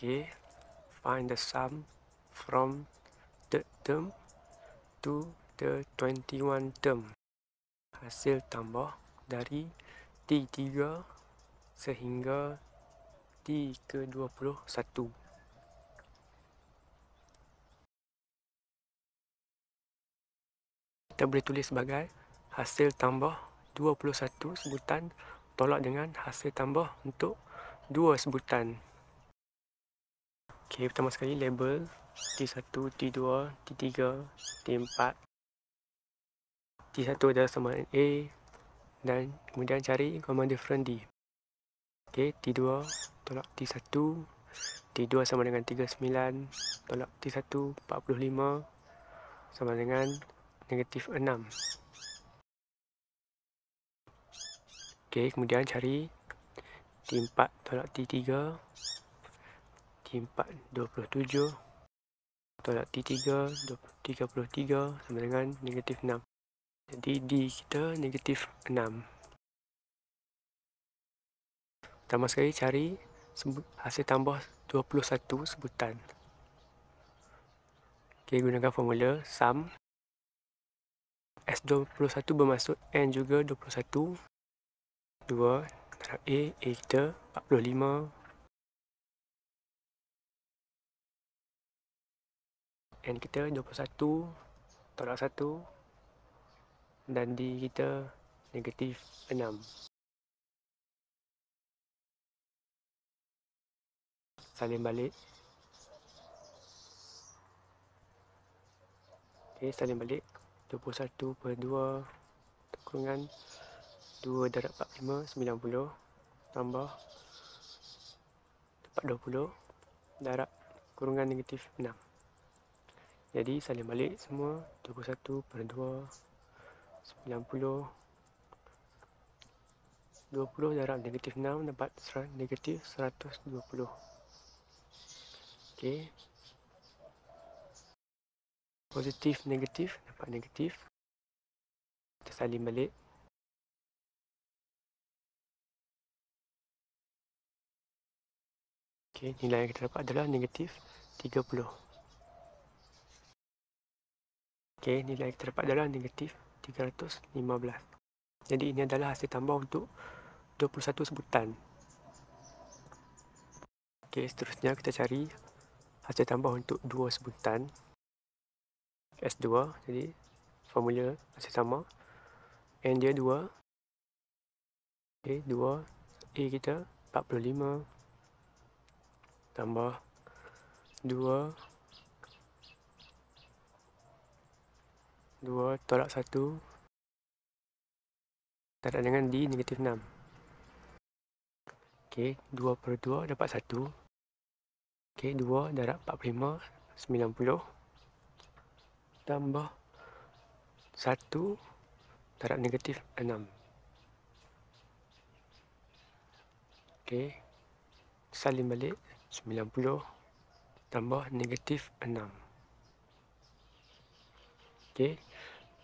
Okay, find the sum from the term to the 21 term. Hasil tambah dari T3 sehingga T ke-21. Kita boleh tulis sebagai hasil tambah 21 sebutan tolak dengan hasil tambah untuk dua sebutan. Okey, pertama sekali label T1, T2, T3, T4. T1 adalah sama dengan A dan kemudian cari common difference D. Okey, T2 tolak T1. T2 sama dengan 39 tolak T1 45 sama dengan negatif 6. Okey, kemudian cari T4 tolak T3 T4 27 tolak T3 33 sama dengan negatif 6 jadi D kita negatif 6 pertama sekali cari hasil tambah 21 sebutan. Ok gunakan formula sum. S21 bermaksud N juga 21 2 darab A, A kita 45 N kita 21 tolak 1 dan D kita negatif 6 salin balik. Ok salin balik. 21 per 2 kurungan 2 darab 45 90 tambah dapat 20 darab kurungan negatif 6 jadi salin balik semua 21 per 2 90 20 darab negatif 6 dapat negatif 120 ok positif negatif dapat negatif. Kita salin balik. Ok nilai yang kita dapat adalah negatif 30 Okey, nilai yang terdapat adalah negatif 315. Jadi ini adalah hasil tambah untuk 21 sebutan. Okey, seterusnya kita cari hasil tambah untuk dua sebutan. S2, jadi formula masih sama. N dia 2. Okey, 2. A kita 45. Tambah 2 2 tolak 1 Darab dengan D negatif 6 Ok 2 per 2 dapat 1 Ok 2 darab 45 90 Tambah 1 Darab negatif 6 Ok Salin balik 90 Tambah negatif 6 Okey.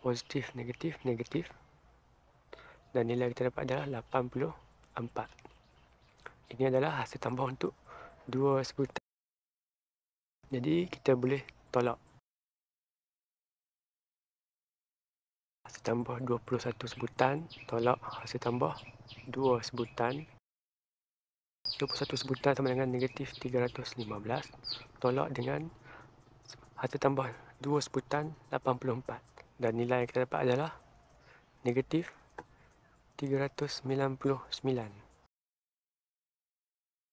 Positif, negatif, negatif. Dan nilai kita dapat adalah 84. Ini adalah hasil tambah untuk dua sebutan. Jadi kita boleh tolak. Hasil tambah 21 sebutan. Tolak hasil tambah dua sebutan. 21 sebutan sama dengan negatif 315. Tolak dengan hasil tambah 2 sebutan 84 dan nilai yang kita dapat adalah negatif 399